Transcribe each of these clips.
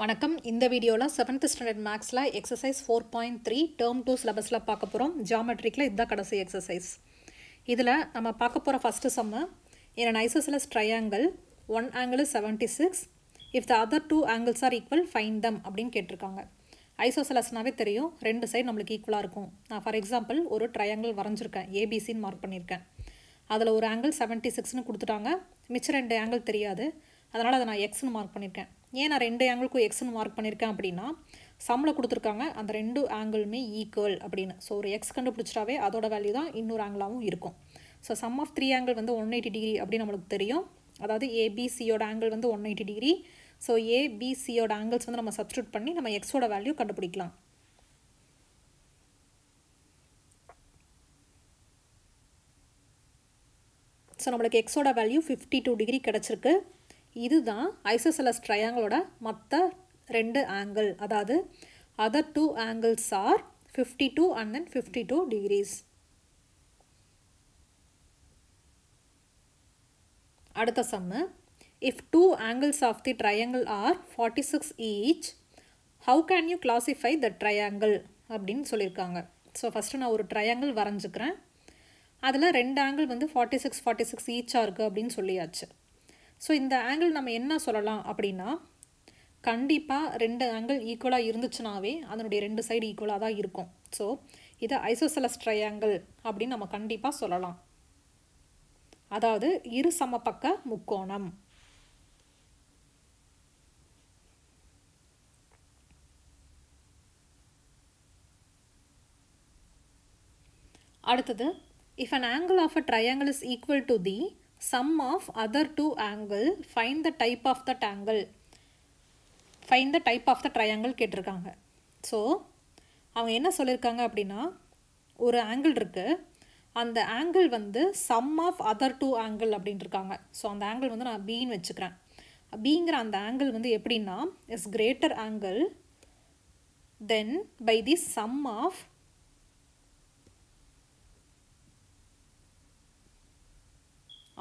வணக்கம். இந்த வீடியோவில் செவன்த் ஸ்டாண்டர்ட் மேக்ஸில் exercise four point three term two சிலபஸில் பார்க்க போகிறோம் ஜாமெட்ரிக்கில் இதுதான் கடைசி எக்ஸசைஸ் இதில் நம்ம பார்க்க போகிற first sum in an isosceles triangle one angle seventy six if the other two angles are equal find them அப்படின்னு கேட்டிருக்காங்க. ஐசோசலஸ்னாவே தெரியும். ரெண்டு சைடு நம்மளுக்கு ஈக்குவலாக இருக்கும். நான் ஃபார் எக்ஸாம்பிள் ஒரு ட்ரையாங்கிள் வரைஞ்சிருக்கேன். ஏபிசின்னு மார்க் பண்ணியிருக்கேன் அதில் ஒரு ஆங்கிள் செவன்ட்டி சிக்ஸ்னு கொடுத்துட்டாங்க. மிச்சம் ரெண்டு ஆங்கிள் தெரியாது. அதனால் அதை நான் எக்ஸ்னு மார்க் பண்ணியிருக்கேன் ஏன் நான் ரெண்டு ஆங்கிளுக்கும் எக்ஸ்னு மார்க் பண்ணியிருக்கேன் அப்படின்னா சம்மில் கொடுத்துருக்காங்க அந்த ரெண்டு ஆங்கிளுமே ஈக்குவல் அப்படின்னு. ஸோ ஒரு எக்ஸ் கண்டுபிடிச்சிட்டாவே அதோட வேல்யூ தான் இன்னொரு ஆங்கிளாகவும் இருக்கும். So sum of three angle வந்து ஒன் எயிட்டி டிகிரி அப்படின்னு நம்மளுக்கு தெரியும். அதாவது ஏபிசியோட ஆங்கிள் வந்து ஒன் எயிட்டி டிகிரி ஸோ ஏபிசியோட ஆங்கிள்ஸ் வந்து நம்ம சப்ஸ்டியூட் பண்ணி நம்ம எக்ஸோட வேல்யூ கண்டுபிடிக்கலாம். ஸோ நம்மளுக்கு எக்ஸோட வேல்யூ ஃபிஃப்டி டூ டிகிரி கிடச்சிருக்கு. இதுதான் ஐசோசலஸ் ட்ரையாங்கிளோட மற்ற ரெண்டு ஆங்கிள் அதாவது other two angles are fifty two and then fifty two degrees அடுத்த sum if two angles of the triangle are forty six each how can you classify the triangle அப்படின்னு சொல்லியிருக்காங்க. So first நான் ஒரு triangle வரைஞ்சிக்கிறேன். அதில் ரெண்டு angle வந்து forty six forty six ஈச்சாக இருக்குது அப்படின்னு சொல்லியாச்சு. ஸோ இந்த ஆங்கிள் நம்ம என்ன சொல்லலாம் அப்படின்னா கண்டிப்பாக ரெண்டு ஆங்கிள் ஈக்குவலாக இருந்துச்சுனாவே அதனுடைய ரெண்டு சைடு ஈக்குவலாக தான் இருக்கும். ஸோ இது ஐசோசலஸ் ட்ரையாங்கிள் அப்படின்னு நம்ம கண்டிப்பாக சொல்லலாம். அதாவது இரு சமபக்க முக்கோணம். அடுத்தது if an angle of a triangle is equal to the sum of other two angle find the type of that angle. Find the type of the triangle கேட்டிருக்காங்க. ஸோ அவங்க என்ன சொல்லியிருக்காங்க அப்படின்னா ஒரு ஆங்கிள் இருக்குது அந்த ஆங்கிள் வந்து sum of other two angle அப்படின்ட்டுருக்காங்க so அந்த ஆங்கிள் வந்து நான் பீன்னு வச்சுக்கிறேன். பிங்கிற அந்த ஆங்கிள் வந்து எப்படின்னா is greater angle then by the sum of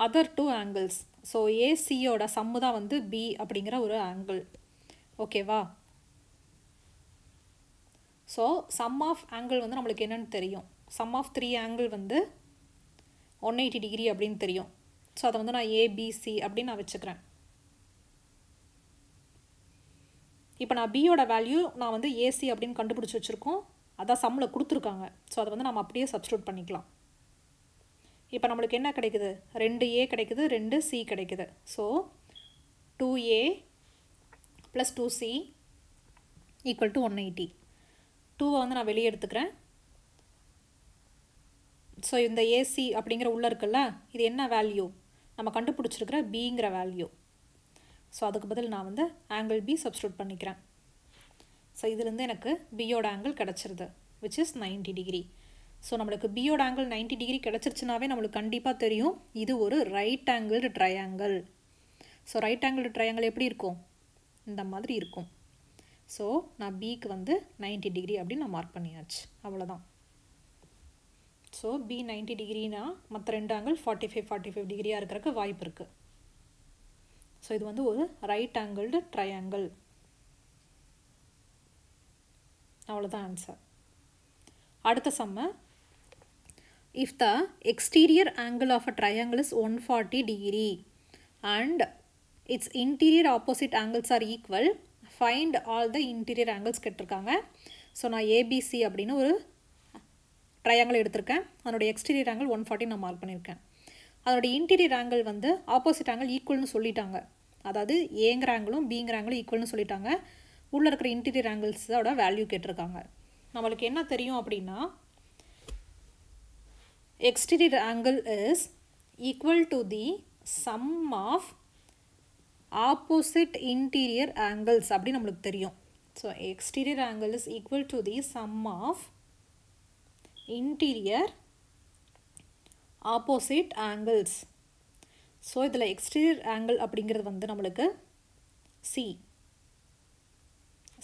other two angles so ஏசியோட sum தான் வந்து பி அப்படிங்கிற ஒரு ஆங்கிள் ஓகேவா ஸோ சம் ஆஃப் ஆங்கிள் வந்து நம்மளுக்கு என்னென்னு தெரியும். சம் ஆஃப் த்ரீ ஆங்கிள் வந்து ஒன் எயிட்டி டிகிரி அப்படின்னு தெரியும். ஸோ அதை வந்து நான் ஏபிசி அப்படின்னு நான் வச்சுக்கிறேன். இப்போ நான் பியோட வேல்யூ நான் வந்து ஏசி அப்படின்னு கண்டுபிடிச்சி வச்சுருக்கோம். அதான் சம்மில் கொடுத்துருக்காங்க. ஸோ அதை வந்து நம்ம அப்படியே சப்ஸ்டியூட் பண்ணிக்கலாம். இப்போ நம்மளுக்கு என்ன கிடைக்குது? ரெண்டு ஏ கிடைக்குது ரெண்டு சி கிடைக்குது. So two A plus two C equal to one eighty டூவை வந்து நான் வெளியே எடுத்துக்கிறேன். ஸோ இந்த ஏசி அப்படிங்கிற உள்ளே இருக்குல்ல இது என்ன வேல்யூ நம்ம கண்டுபிடிச்சிருக்கிற பிங்கிற வேல்யூ ஸோ அதுக்கு பதில் நான் வந்து ஆங்கிள் பி சப்ஸ்டியூட் பண்ணிக்கிறேன். ஸோ இதுலேருந்து எனக்கு பியோட ஆங்கிள் கிடச்சிருது which is ninety degree so நம்மளுக்கு பியோட ஆங்கிள் நைன்டி டிகிரி கிடச்சிருச்சுனாவே நம்மளுக்கு கண்டிப்பாக தெரியும். இது ஒரு right angled triangle so right angled triangle எப்படி இருக்கும்? இந்த மாதிரி இருக்கும். ஸோ நான் பிக்கு வந்து நைன்டி டிகிரி அப்படின்னு நான் மார்க் பண்ணியாச்சு. அவ்வளோதான் ஸோ பி நைன்டி டிகிரினா மற்ற ரெண்டு angle forty five forty five டிகிரியாக இருக்கிறக்கு வாய்ப்பு இருக்குது ஸோ இது வந்து ஒரு ரைட் ஆங்கிள்டு ட்ரையாங்கிள் அவ்வளோதான் ஆன்சர் அடுத்த சம்ம if the exterior angle of a triangle is 140 degree and its interior opposite angles are equal find all the interior angles கேட்டிருக்காங்க. ஸோ நான் ஏபிசி அப்படின்னு ஒரு ட்ரையாங்கிள் எடுத்திருக்கேன். அதனுடைய எக்ஸ்டீரியர் ஆங்கிள் ஒன் ஃபார்ட்டி நான் மார்க் பண்ணியிருக்கேன் அதனுடைய இன்டீரியர் ஆங்கிள் வந்து ஆப்போசிட் ஆங்கிள் ஈக்குவல்னு சொல்லிட்டாங்க. அதாவது ஏங்கிற ஆங்கிளும் பிங்கிற ஆங்கிளும் ஈக்குவல்னு சொல்லிட்டாங்க. உள்ளே இருக்கிற இன்டீரியர் ஆங்கிள்ஸோட வேல்யூ கேட்டிருக்காங்க. நம்மளுக்கு என்ன தெரியும் அப்படின்னா exterior angle is equal to the sum of opposite interior angles அப்படி நம்மளுக்கு தெரியும் so exterior angle is equal to the sum of interior opposite angles so இதில் exterior angle அப்படிங்கிறது வந்து நம்மளுக்கு C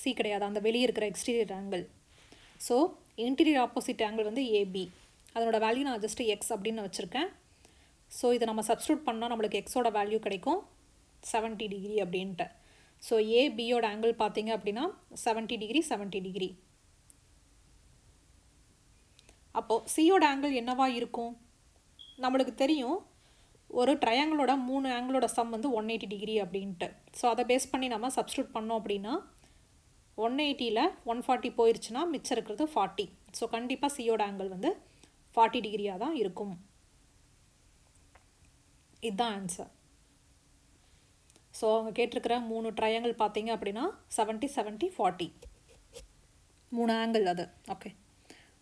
C கிடையாது அந்த வெளியே இருக்கிற exterior angle so interior opposite angle வந்து AB அதனோட வேல்யூ நான் ஜஸ்ட்டு எக்ஸ் அப்படின்னு வச்சுருக்கேன். ஸோ இதை நம்ம சப்ஸ்டியூட் பண்ணால் நம்மளுக்கு எக்ஸோட வேல்யூ கிடைக்கும். செவன்ட்டி டிகிரி அப்படின்ட்டு. ஸோ ஏ பியோட ஆங்கிள் பார்த்தீங்க அப்படின்னா செவன்ட்டி டிகிரி செவன்ட்டி டிகிரி அப்போது சியோட ஆங்கிள் என்னவா இருக்கும்? நம்மளுக்கு தெரியும் ஒரு ட்ரையாங்கிளோட மூணு ஆங்கிளோட சம் வந்து ஒன் எயிட்டி டிகிரி அப்படின்ட்டு. ஸோ அதை பேஸ் பண்ணி நம்ம சப்ஸ்டியூட் பண்ணோம் அப்படின்னா ஒன் எயிட்டியில் ஒன் ஃபார்ட்டி போயிடுச்சுன்னா மிச்சம் இருக்கிறது ஃபார்ட்டி ஸோ கண்டிப்பாக சியோட ஆங்கிள் வந்து ஃபார்ட்டி டிகிரியாக தான் இருக்கும். இதுதான் ஆன்சர் ஸோ அவங்க கேட்டிருக்கிற மூணு ட்ரையாங்கிள் பார்த்தீங்க அப்படின்னா செவன்ட்டி செவன்ட்டி ஃபார்ட்டி மூணு ஆங்கிள் அது. ஓகே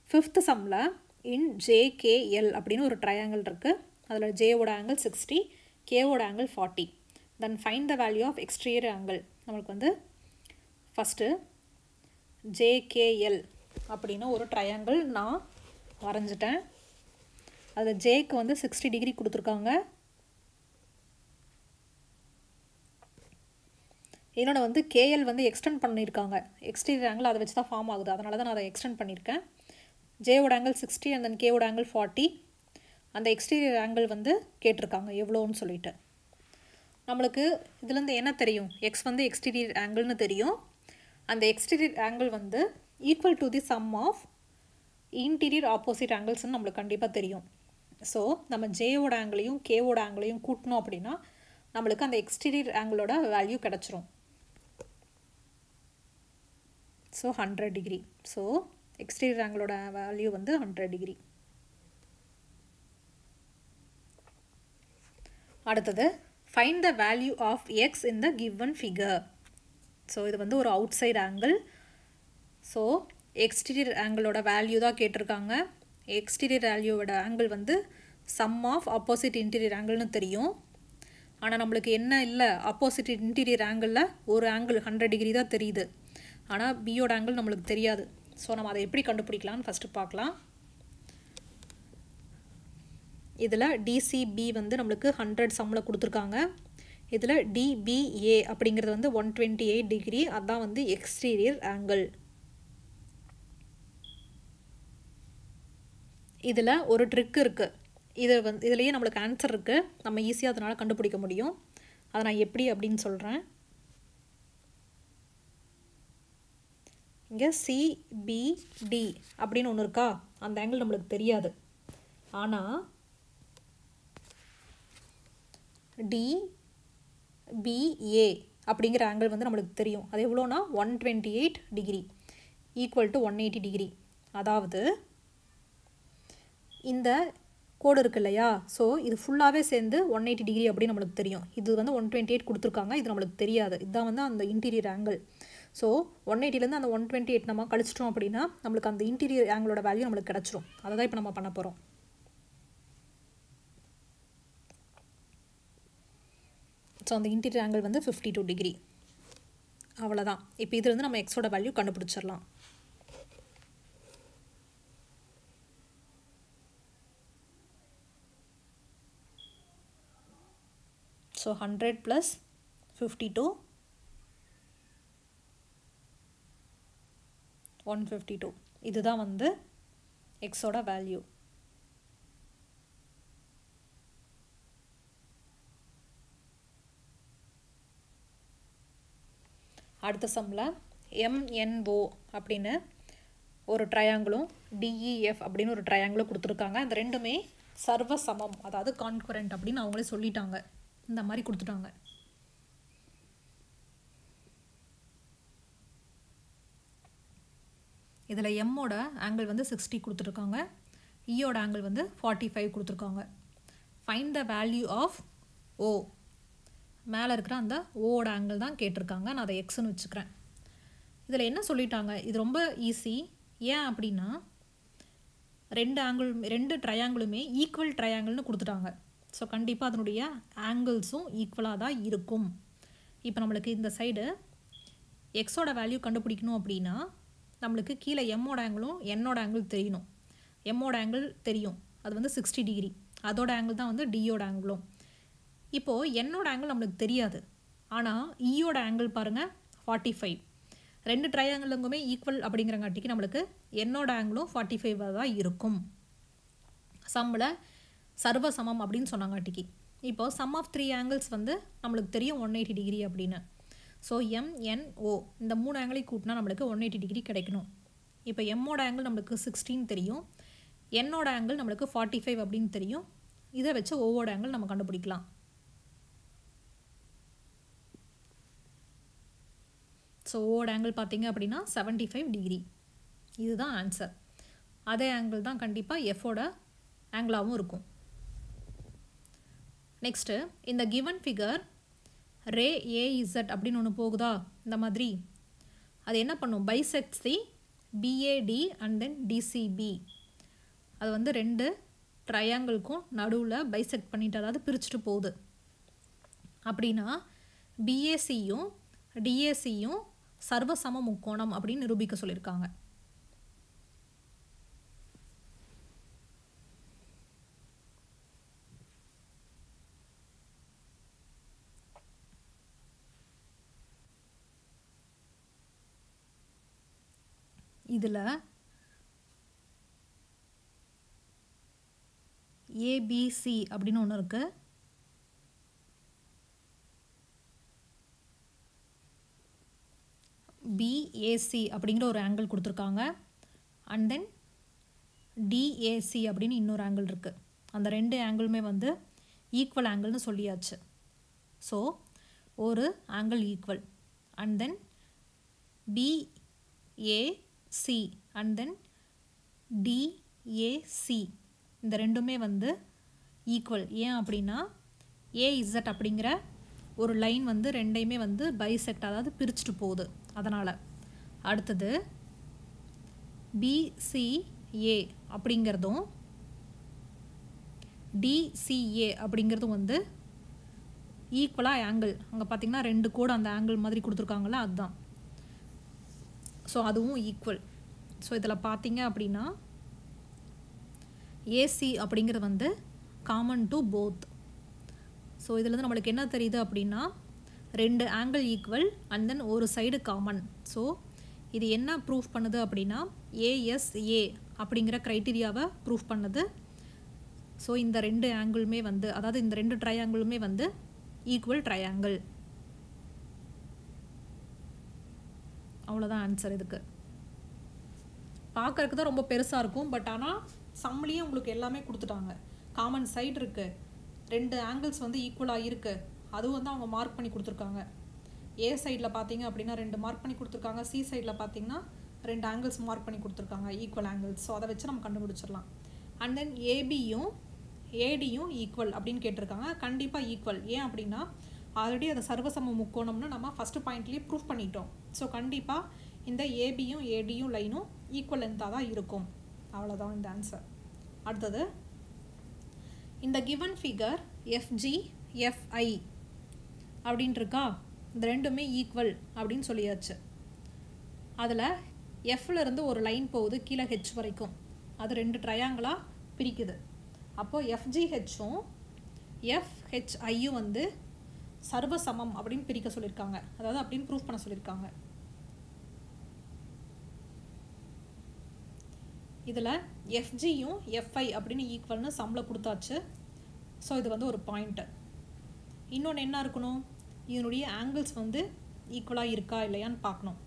ஃபிஃப்த்து சம்மில் இன் ஜேகேஎல் அப்படின்னு ஒரு ட்ரையாங்கிள் இருக்குது அதில் ஜேவோட angle sixty கேவோட angle forty then find the value of exterior angle நம்மளுக்கு வந்து ஃபஸ்ட்டு ஜேகேஎல் அப்படின்னு ஒரு ட்ரையாங்கிள் நான் வரைஞ்சிட்டேன். அதில் ஜேக்கு வந்து சிக்ஸ்டி டிகிரி கொடுத்துருக்காங்க. என்னோட வந்து கேஎல் வந்து எக்ஸ்டெண்ட் பண்ணியிருக்காங்க. எக்ஸ்டீரியர் ஆங்கிள் அதை வச்சு தான் ஃபார்ம் ஆகுது. அதனால தான் நான் அதை எக்ஸ்டெண்ட் பண்ணியிருக்கேன். ஜேவோட ஆங்கிள் சிக்ஸ்டி அண்ட் தென் கேவோட ஆங்கிள் ஃபார்ட்டி அந்த எக்ஸ்டீரியர் ஆங்கிள் வந்து கேட்டிருக்காங்க. எவ்வளோன்னு சொல்லிட்டு. நம்மளுக்கு இதுலேருந்து என்ன தெரியும்? எக்ஸ் வந்து எக்ஸ்டீரியர் ஆங்கிள்னு தெரியும். அந்த எக்ஸ்டீரியர் ஆங்கிள் வந்து equal to the sum of interior opposite ஆங்கிள்ஸ்னு நம்மளுக்கு கண்டிப்பாக தெரியும். ஸோ நம்ம ஜேவோட ஆங்கிளையும் கேவோட ஆங்கிளையும் கூட்டணும் அப்படின்னா நம்மளுக்கு அந்த எக்ஸ்டீரியர் ஆங்கிளோட வேல்யூ கிடச்சிரும். So hundred degree so exterior ஆங்கிளோட value வந்து ஹண்ட்ரட் டிகிரி அடுத்தது find the value of x in the given figure so இது வந்து ஒரு outside angle so exterior ஆங்கிளோட வேல்யூ தான் கேட்டிருக்காங்க. எக்ஸ்டீரியர் வேல்யூவோட ஆங்கிள் வந்து சம் ஆஃப் ஆப்போசிட் இன்டீரியர் ஆங்கிள்னு தெரியும். ஆனால் நம்மளுக்கு என்ன இல்லை ஆப்போசிட் இன்டீரியர் ஆங்கிளில் ஒரு ஆங்கிள் ஹண்ட்ரட் டிகிரி தான் தெரியுது. ஆனால் பியோட ஆங்கிள் நம்மளுக்கு தெரியாது. ஸோ நம்ம அதை எப்படி கண்டுபிடிக்கலாம்னு ஃபஸ்ட்டு பார்க்கலாம். இதில் டிசிபி வந்து நம்மளுக்கு ஹண்ட்ரட் சம்மில் கொடுத்துருக்காங்க. இதில் டிபிஏ அப்படிங்கிறது வந்து ஒன் டுவெண்ட்டி எயிட் டிகிரி அதுதான் வந்து எக்ஸ்டீரியர் ஆங்கிள் இதில் ஒரு ட்ரிக் இருக்குது இது வந்து இதுலேயே நம்மளுக்கு ஆன்சர் இருக்குது நம்ம ஈஸியாக அதனால் கண்டுபிடிக்க முடியும். அதை நான் எப்படி அப்படின்னு சொல்கிறேன் இங்கே சிபிடி அப்படின்னு ஒன்று இருக்கா? அந்த ஆங்கிள் நம்மளுக்கு தெரியாது. ஆனால் டிபிஏ அப்படிங்கிற ஆங்கிள் வந்து நம்மளுக்கு தெரியும். அது எவ்வளோனா one twenty eight degree equal to one eighty degree அதாவது இந்த கோடு இருக்கு இல்லையா? ஸோ இது ஃபுல்லாகவே சேர்ந்து ஒன் எயிட்டி டிகிரி அப்படின்னு நம்மளுக்கு தெரியும். இது வந்து ஒன் டுவெண்ட்டி எயிட் கொடுத்துருக்காங்க. இது நம்மளுக்கு தெரியாது. இதுதான் வந்து அந்த இன்டீரியர் ஆங்கிள் ஸோ ஒன் எயிட்டிலேருந்து அந்த ஒன் டுவெண்ட்டி எயிட் நம்ம கழிச்சிட்டோம் அப்படின்னா நம்மளுக்கு அந்த இன்டீரியர் ஆங்கிளோட வேல்யூ நம்மளுக்கு கிடச்சிரும். அதை தான் இப்போ நம்ம பண்ண போகிறோம் ஸோ அந்த இன்டீரியர் ஆங்கிள் வந்து ஃபிஃப்டி டூ டிகிரி அவ்வளோதான் இப்போ இதுலேருந்து நம்ம எக்ஸோட வேல்யூ கண்டுபிடிச்சிடலாம். So hundred plus fifty two one fifty two இதுதான் வந்து எக்ஸோட வேல்யூ அடுத்த சம்மில் எம்என்ஓ அப்படின்னு ஒரு ட்ரையாங்கிளும் டிஇஎஃப் அப்படின்னு ஒரு ட்ரையாங்கிளும் கொடுத்துருக்காங்க. அந்த ரெண்டுமே சர்வ சமம் அதாவது கான்குரண்ட் அப்படின்னு அவங்களே சொல்லிட்டாங்க. இந்த மாதிரி கொடுத்துட்டாங்க. இதில் எம்மோட ஆங்கிள் வந்து சிக்ஸ்டி கொடுத்துருக்காங்க. E இயோட ஆங்கிள் வந்து ஃபார்ட்டி ஃபைவ் கொடுத்துருக்காங்க. Find the value of O மேலே இருக்கிற அந்த ஓவோட ஆங்கிள் தான் கேட்டிருக்காங்க. நான் அதை எக்ஸ்னு வச்சுக்கிறேன். இதில் என்ன சொல்லிட்டாங்க? இது ரொம்ப ஈஸி ஏன் அப்படின்னா ரெண்டு ஆங்கிள் ரெண்டு ட்ரையாங்கிளுமே ஈக்குவல் ட்ரையாங்கிள்னு கொடுத்துட்டாங்க. ஸோ கண்டிப்பாக அதனுடைய ஆங்கிள்ஸும் ஈக்குவலாக தான் இருக்கும். இப்போ நம்மளுக்கு இந்த சைடு எக்ஸோட வேல்யூ கண்டுபிடிக்கணும் அப்படின்னா நம்மளுக்கு கீழே எம்மோட ஆங்கிளும் என்னோட ஆங்கிள் தெரியணும். எம்மோட ஆங்கிள் தெரியும். அது வந்து சிக்ஸ்டி டிகிரி அதோட ஆங்கிள் தான் வந்து டியோட ஆங்கிளும் இப்போது என்னோட ஆங்கிள் நம்மளுக்கு தெரியாது. ஆனால் ஈயோட e ஆங்கிள் பாருங்கள் ஃபார்ட்டி ஃபைவ் ரெண்டு ட்ரையாங்கிளுங்குமே ஈக்குவல் அப்படிங்கிறங்காட்டிக்கு நம்மளுக்கு என்னோட ஆங்கிளும் ஃபார்ட்டி ஃபைவாக தான் இருக்கும். சம்மில் சர்வ சமம் அப்படின்னு சொன்னாங்காட்டிக்கு இப்போது சம் ஆஃப் த்ரீ ஆங்கிள்ஸ் வந்து நம்மளுக்கு தெரியும் ஒன் எயிட்டி டிகிரி அப்படின்னு. ஸோ எம்என்ஓ இந்த மூணு ஆங்கிளையும் கூட்டினா நம்மளுக்கு ஒன் எயிட்டி டிகிரி கிடைக்கணும். இப்போ எம்மோட ஆங்கிள் நம்மளுக்கு சிக்ஸ்டீன் தெரியும். என்னோட ஆங்கிள் நம்மளுக்கு ஃபார்ட்டி ஃபைவ் அப்படின்னு தெரியும். இதை வச்சு ஓவோட ஆங்கிள் நம்ம கண்டுபிடிக்கலாம். ஸோ ஓவோட ஆங்கிள் பார்த்தீங்க அப்படின்னா செவன்ட்டி ஃபைவ் டிகிரி இதுதான் ஆன்சர் அதே ஆங்கிள் தான் கண்டிப்பாக எஃபோட ஆங்கிளாகவும் இருக்கும். நெக்ஸ்ட்டு இந்த கிவன் ஃபிகர் ரே ஏஇசட் அப்படின்னு ஒன்று போகுதா? இந்த மாதிரி. அது என்ன பண்ணும்? Bisects the BAD and then DCB அது வந்து ரெண்டு ட்ரையாங்கிள்க்கும் நடுவில் பைசெக்ட் பண்ணிட்டு அதாவது பிரிச்சுட்டு போகுது. அப்படின்னா பிஏசியும் டிஏசியும் சர்வசம முக்கோணம் அப்படின்னு நிரூபிக்க சொல்லியிருக்காங்க. இதில் ஏபிசி அப்படின்னு ஒன்று இருக்குது பிஏசி அப்படிங்கிற ஒரு ஆங்கிள் கொடுத்துருக்காங்க. அண்ட் தென் டிஏசி அப்படின்னு இன்னொரு ஆங்கிள் இருக்குது அந்த ரெண்டு ஆங்கிளுமே வந்து ஈக்குவல் ஆங்கிள்னு சொல்லியாச்சு. ஸோ ஒரு angle equal and then BA C and then DAC இந்த ரெண்டுமே வந்து ஈக்குவல் ஏன் அப்படின்னா ஏஇசட் அப்படிங்கிற ஒரு லைன் வந்து ரெண்டையுமே வந்து பைசெக்ட் அதாவது பிரிச்சுட்டு போகுது. அதனால் அடுத்தது பிசிஏ அப்படிங்கிறதும் டிசிஏ அப்படிங்கிறதும் வந்து ஈக்குவலாக ஆங்கிள் அங்கே பார்த்தீங்கன்னா ரெண்டு கோடு அந்த ஆங்கிள் மாதிரி கொடுத்துருக்காங்களா அதுதான். ஸோ அதுவும் ஈக்குவல் ஸோ இதில் பார்த்தீங்க அப்படின்னா ஏசி அப்படிங்கிறது வந்து காமன் டு போத் ஸோ இதில் நம்மளுக்கு என்ன தெரியுது அப்படின்னா ரெண்டு ஆங்கிள் ஈக்குவல் அண்ட் தென் ஒரு சைடு காமன் ஸோ இது என்ன ப்ரூஃப் பண்ணுது அப்படின்னா ஏஎஸ்ஏ அப்படிங்கிற க்ரைட்டீரியாவை ப்ரூஃப் பண்ணுது. ஸோ இந்த ரெண்டு ஆங்கிளுமே வந்து அதாவது இந்த ரெண்டு ட்ரையாங்கிளுமே வந்து ஈக்குவல் ட்ரையாங்கிள் அவ்வளோதான் ஆன்சர் இதுக்கு. பார்க்கறதுக்கு தான் ரொம்ப பெருசாக இருக்கும். பட் ஆனால் சம்லேயே உங்களுக்கு எல்லாமே கொடுத்துட்டாங்க. காமன் சைடு இருக்குது ரெண்டு ஆங்கிள்ஸ் வந்து ஈக்குவலாக இருக்குது அதுவும் வந்து அவங்க மார்க் பண்ணி கொடுத்துருக்காங்க. ஏ சைடில் பார்த்தீங்க அப்படின்னா ரெண்டு மார்க் பண்ணி கொடுத்துருக்காங்க. சி சைடில் பார்த்தீங்கன்னா ரெண்டு ஆங்கிள்ஸ் மார்க் பண்ணி கொடுத்துருக்காங்க. ஈக்குவல் ஆங்கிள்ஸ் ஸோ அதை வச்சு நம்ம கண்டுபிடிச்சிடலாம். அண்ட் தென் ஏபியும் ஏடியும் ஈக்குவல் அப்படின்னு கேட்டிருக்காங்க. கண்டிப்பாக ஈக்குவல் ஏன் அப்படின்னா ஆல்ரெடி அதை சர்வசம முக்கோணம்னு நம்ம ஃபஸ்ட்டு பாயிண்ட்லேயே ப்ரூஃப் பண்ணிட்டோம். ஸோ கண்டிப்பாக இந்த ஏபியும் ஏடியும் லைனும் ஈக்குவல் லென்த்தாக தான் இருக்கும். அவ்வளோதான் இந்த ஆன்சர் அடுத்தது இந்த கிவன் ஃபிகர் எஃப்ஜி எஃப்ஐ அப்படின்ட்டுருக்கா இந்த ரெண்டுமே ஈக்குவல் அப்படின்னு சொல்லியாச்சு. அதில் எஃப்ல இருந்து ஒரு லைன் போகுது கீழே ஹெச் வரைக்கும். அது ரெண்டு ட்ரையாங்கிளாக பிரிக்குது. அப்போது எஃப்ஜிஹெச்சும் எஃப்ஹெச்ஐயும் வந்து சர்வசமம் அப்படின்னு பிரிக்க சொல்லியிருக்காங்க அதாவது அப்படின்னு ப்ரூஃப் பண்ண சொல்லியிருக்காங்க இதில் எஃப்ஜியும் எஃப்ஐ அப்படின்னு ஈக்குவல்னு சம்மில் கொடுத்தாச்சு. ஸோ இது வந்து ஒரு பாயிண்ட்டு இன்னொன்று என்ன இருக்கணும்? இதனுடைய ஆங்கிள்ஸ் வந்து ஈக்குவலாக இருக்கா இல்லையான்னு பார்க்கணும்.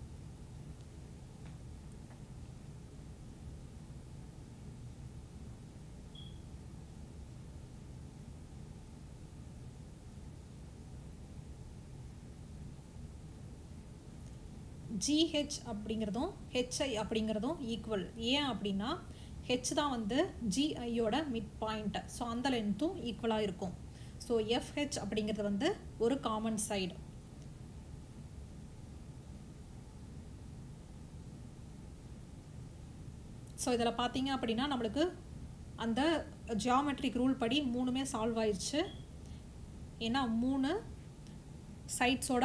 ஜிஹெச் அப்படிங்கிறதும் ஹெச்ஐ அப்படிங்கிறதும் ஈக்குவல் ஏன் அப்படின்னா ஹெச் தான் வந்து ஜிஐயோட மிட் பாயிண்ட் ஸோ அந்த லென்த்தும் ஈக்குவலாக இருக்கும். ஸோ எஃப்ஹெச் அப்படிங்கிறது வந்து ஒரு காமன் சைடு ஸோ இதில் பார்த்தீங்க அப்படின்னா நம்மளுக்கு அந்த ஜியாமெட்ரிக் ரூல் படி மூணுமே சால்வ் ஆயிடுச்சு ஏன்னா மூணு சைட்ஸோட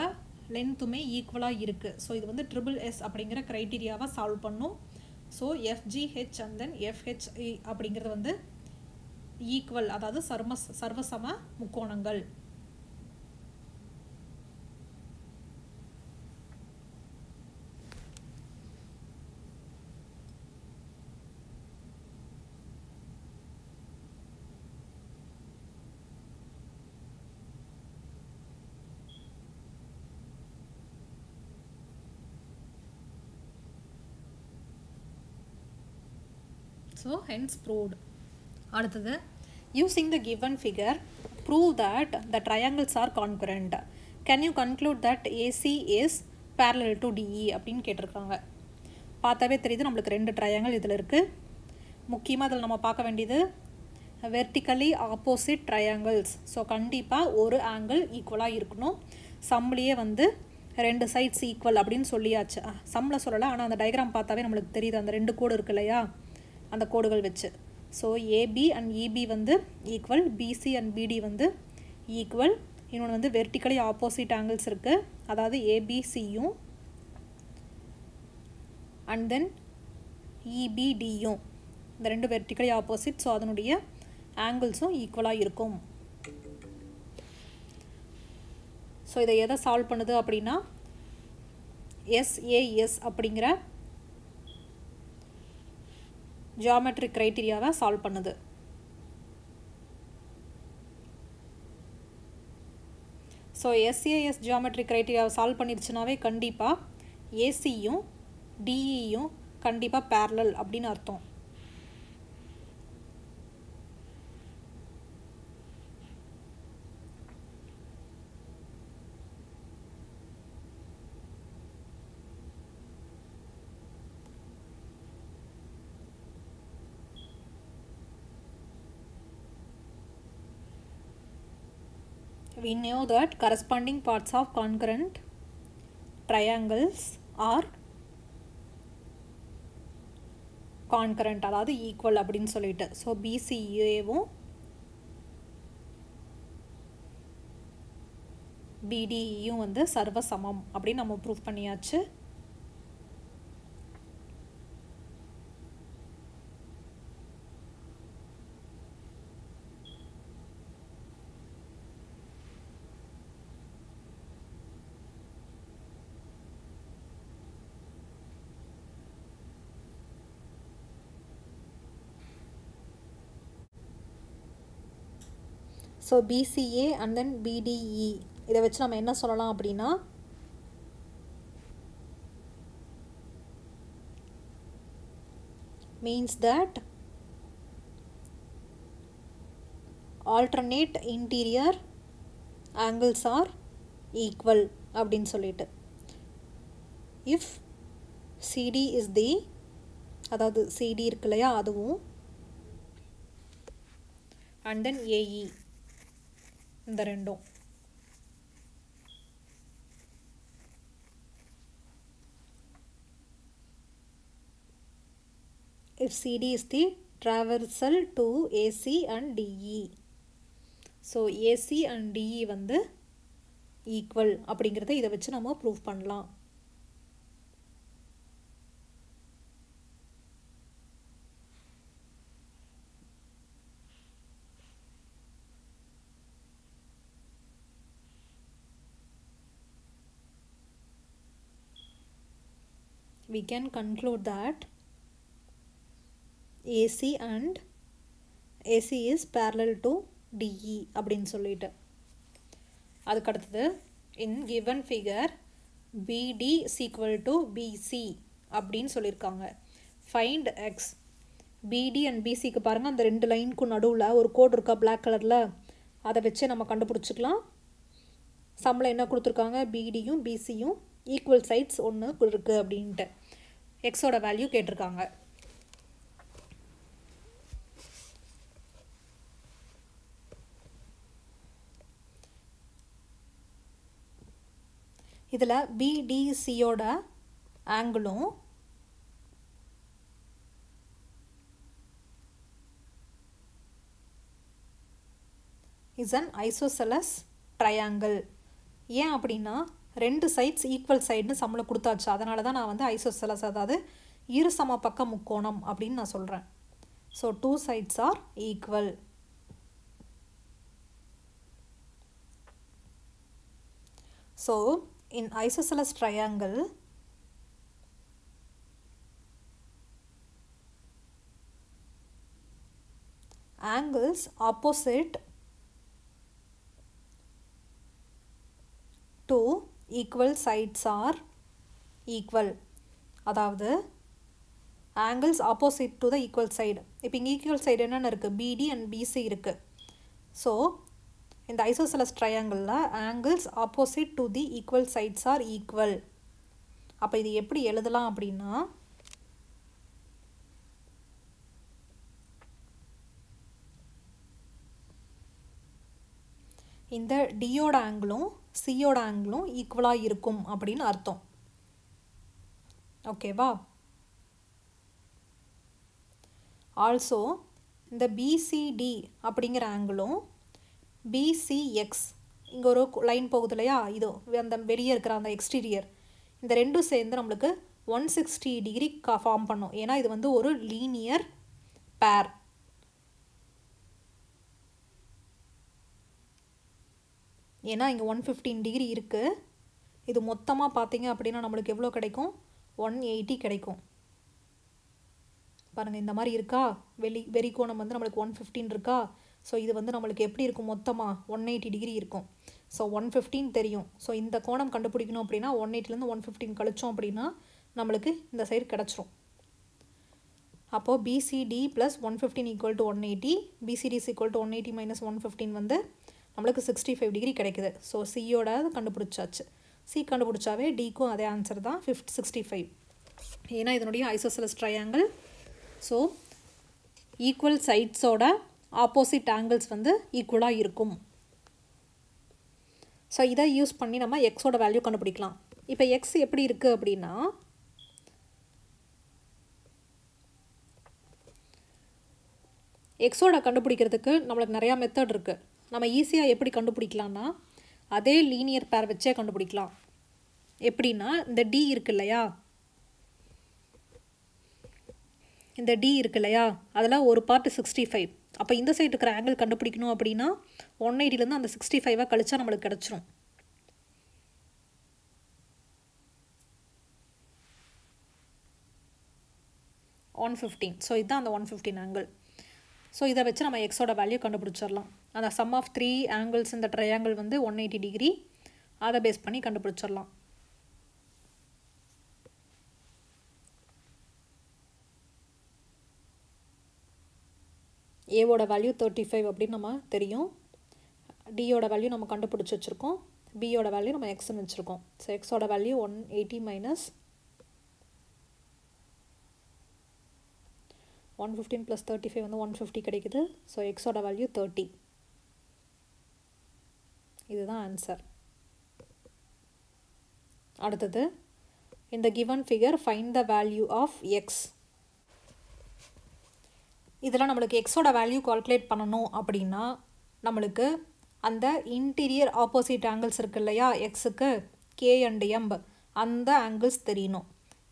லென்த்துமே ஈக்குவலாக இருக்குது ஸோ இது வந்து ட்ரிபிள் எஸ் அப்படிங்கிற க்ரைட்டீரியாவை சால்வ் பண்ணும். So FGH and then FHE அப்படிங்கிறது வந்து ஈக்குவல் அதாவது சர்ம சர்வசம முக்கோணங்கள். ஸோ ஹென்ஸ் ப்ரூவ்டு அடுத்தது using the given figure prove that the triangles are concurrent can you conclude that AC is parallel to DE அப்படின்னு கேட்டிருக்காங்க. பார்த்தாவே தெரியுது நம்மளுக்கு ரெண்டு ட்ரையாங்கிள் இதில் இருக்குது முக்கியமாக இதில் நம்ம பார்க்க வேண்டியது வெர்டிக்கலி ஆப்போசிட் ட்ரையாங்கிள்ஸ் ஸோ கண்டிப்பாக ஒரு ஆங்கிள் ஈக்குவலாக இருக்கணும். சம்லேயே வந்து ரெண்டு சைட்ஸ் ஈக்குவல் அப்படின்னு சொல்லியாச்சு. சம்மில் சொல்லலை ஆனால் அந்த டயக்ராம் பார்த்தாவே நம்மளுக்கு தெரியுது அந்த ரெண்டு கோடு இருக்கு இல்லையா? அந்த கோடுகள் வச்சு. ஸோ ஏபி அண்ட் இபி வந்து ஈக்குவல் பிசி அண்ட் பிடி வந்து ஈக்குவல் இன்னொன்று வந்து வெர்டிக்கலி ஆப்போசிட் ஆங்கிள்ஸ் இருக்குது அதாவது ஏபிசியும் அண்ட் தென் இபிடியும் இந்த ரெண்டு வெர்டிக்கலி ஆப்போசிட் ஸோ அதனுடைய ஆங்கிள்ஸும் ஈக்குவலாக இருக்கும். ஸோ இதை எதை சால்வ் பண்ணுது அப்படின்னா எஸ்ஏஎஸ் அப்படிங்கிற ஜியாமெட்ரிக் க்ரைட்டீரியாவை சால்வ் பண்ணுது. ஸோ எஸ்ஏஎஸ் ஜியாமெட்ரிக் க்ரைட்டீரியாவை சால்வ் பண்ணிருச்சுனாவே கண்டிப்பாக ஏசியும் டிஇயும் கண்டிப்பாக பேரலல் அப்படின்னு அர்த்தம். We know that corresponding parts of concurrent triangles are concurrent அதாவது equal அப்படின்னு சொல்லிட்டு ஸோ பிசிஏவும் பிடியும் வந்து சர்வ சமம் அப்படின்னு நம்ம ப்ரூவ் பண்ணியாச்சு so BCA and then BDE இதை வச்சு நம்ம என்ன சொல்லலாம் அப்படின்னா means that alternate interior angles are equal அப்படின்னு சொல்லிட்டு. இஃப் சிடி இஸ் தி அதாவது சிடி இருக்கு இல்லையா அதுவும் அண்ட் தென் ஏஇ இந்த ரெண்டும். If CD is the traversal to AC and DE so AC and DE வந்து ஈக்குவல் அப்படிங்கிறத இதை வச்சு நம்ம ப்ரூவ் பண்ணலாம். We can conclude that AC and AC is parallel to DE அப்படின்னு சொல்லிட்டு. அதுக்கு அடுத்தது in given figure BD is equal to BC அப்படின்னு சொல்லியிருக்காங்க. Find X. BD and BCக்கு பாருங்கள் அந்த ரெண்டு லைனுக்கும் நடுவில் ஒரு கோடு இருக்கா பிளாக் கலரில் அதை வச்சு நம்ம கண்டுபிடிச்சிக்கலாம். சம்பளம் என்ன கொடுத்துருக்காங்க? பிடியும் பிசியும் ஈக்குவல் சைட்ஸ் ஒன்று இருக்குது அப்படின்ட்டு. எக்ஸோட வேல்யூ கேட்டிருக்காங்க. இதில் பிடிசியோட ஆங்கிளும் இஸ் அன் ஐசோசெலஸ் ட்ரையாங்கிள் ஏன் அப்படின்னா ரெண்டு சைட்ஸ் ஈக்குவல் சைடுன்னு சம்பளம் கொடுத்தாச்சு. அதனால தான் நான் வந்து ஐசோசலஸ் அதாவது இரு சம பக்க முக்கோணம் அப்படின்னு நான் சொல்கிறேன் so two sides are equal so in isosceles triangle angles opposite to equal sides are equal அதாவது angles opposite to the equal side இப்போ இங்கே ஈக்குவல் சைடு என்னென்ன இருக்குது பிடி அண்ட் பிசி இருக்குது ஸோ இந்த isosceles ட்ரையாங்கிளில் angles opposite to the equal sides are equal அப்போ இது எப்படி எழுதலாம் அப்படின்னா இந்த டியோட ஆங்கிளும் சியோட ஆங்கிளும் ஈக்குவலாக இருக்கும் அப்படின்னு அர்த்தம். ஓகேவா ஆல்சோ இந்த பிசிடி அப்படிங்கிற ஆங்கிளும் பிசிஎக்ஸ் இங்கே ஒரு லைன் போகுது இல்லையா? இதோ அந்த வெளியே இருக்கிற அந்த எக்ஸ்டீரியர் இந்த ரெண்டும் சேர்ந்து நம்மளுக்கு ஒன் சிக்ஸ்டி டிகிரி ஃபார்ம் பண்ணும். ஏன்னா இது வந்து ஒரு லீனியர் பேர் ஏன்னா இங்கே ஒன் ஃபிஃப்டீன் டிகிரி இருக்குது இது மொத்தமாக பார்த்தீங்க அப்படின்னா நம்மளுக்கு எவ்வளோ கிடைக்கும்? ஒன் எயிட்டி கிடைக்கும். பாருங்கள் இந்த மாதிரி இருக்கா? வெளி வெறிக்கோணம் வந்து நம்மளுக்கு ஒன் ஃபிஃப்டீன் இருக்கா? ஸோ இது வந்து நம்மளுக்கு எப்படி இருக்கும் மொத்தமாக ஒன் எயிட்டி டிகிரி இருக்கும். ஸோ ஒன் ஃபிஃப்டீன் தெரியும். ஸோ இந்த கோணம் கண்டுபிடிக்கணும் அப்படின்னா ஒன் எயிட்டிலேருந்து ஒன் ஃபிஃப்டீன் கழிச்சோம் அப்படின்னா நம்மளுக்கு இந்த சைடு கிடச்சிரும். அப்போது BCD plus one fifteen equal to one eighty BCD equal to one eighty minus one fifteen வந்து நம்மளுக்கு சிக்ஸ்டி ஃபைவ் டிகிரி கிடைக்குது ஸோ சியோட கண்டுபிடிச்சாச்சு. சி கண்டுபிடிச்சாவே டிக்கும் அதே ஆன்சர் தான் ஃபிஃப்ட் சிக்ஸ்டி ஃபைவ் ஏன்னா இதனுடைய ஐசோசலஸ் ட்ரையாங்கிள் ஸோ ஈக்குவல் சைட்ஸோட ஆப்போசிட் ஆங்கிள்ஸ் வந்து ஈக்குவலாக இருக்கும். ஸோ இதை யூஸ் பண்ணி நம்ம எக்ஸோட வேல்யூ கண்டுபிடிக்கலாம். இப்போ எக்ஸ் எப்படி இருக்குது அப்படின்னா எக்ஸோட கண்டுபிடிக்கிறதுக்கு நம்மளுக்கு நிறையா மெத்தட் இருக்குது நம்ம ஈஸியாக எப்படி கண்டுபிடிக்கலாம்னா அதே லீனியர் பேர் வச்சே கண்டுபிடிக்கலாம். எப்படின்னா இந்த டி இருக்கு இல்லையா? இந்த டி இருக்கு இல்லையா? அதெல்லாம் ஒரு பார்ட்டு சிக்ஸ்டி ஃபைவ் அப்போ இந்த சைடு இருக்கிற ஆங்கிள் கண்டுபிடிக்கணும் அப்படின்னா ஒன் எயிட்டிலேருந்து அந்த சிக்ஸ்டி ஃபைவாக கழிச்சா நம்மளுக்கு கிடச்சிரும். ஒன் ஃபிஃப்டீன் ஸோ இதுதான் அந்த ஒன் ஃபிஃப்டீன் ஆங்கிள் ஸோ இதை வச்சு நம்ம எக்ஸோட வேல்யூ கண்டுபிடிச்சிடலாம். அந்த சம் ஆஃப் த்ரீ ஆங்கிள்ஸ் இந்த ட்ரையாங்கிள் வந்து ஒன் எயிட்டி டிகிரி அதை பேஸ் பண்ணி கண்டுபிடிச்சிடலாம். ஏவோட வேல்யூ தேர்ட்டி ஃபைவ் அப்படின்னு நம்ம தெரியும். டியோட வேல்யூ நம்ம கண்டுபிடிச்சி வச்சுருக்கோம். பியோட வேல்யூ நம்ம எக்ஸ்ன்னு வச்சுருக்கோம். ஸோ எக்ஸோட value one eighty minus one fifteen plus thirty five வந்து ஒன் ஃபிஃப்டி கிடைக்குது. ஸோ எக்ஸோட வேல்யூ தேர்ட்டி இதுதான் ஆன்சர் அடுத்தது இந்த given figure find the value of x இதெல்லாம் நம்மளுக்கு எக்ஸோட வேல்யூ கால்குலேட் பண்ணணும் அப்படின்னா நம்மளுக்கு அந்த இன்டீரியர் ஆப்போசிட் ஆங்கிள்ஸ் இருக்கு இல்லையா? எக்ஸுக்கு கே அண்ட் எம் அந்த ஆங்கிள்ஸ் தெரியணும்.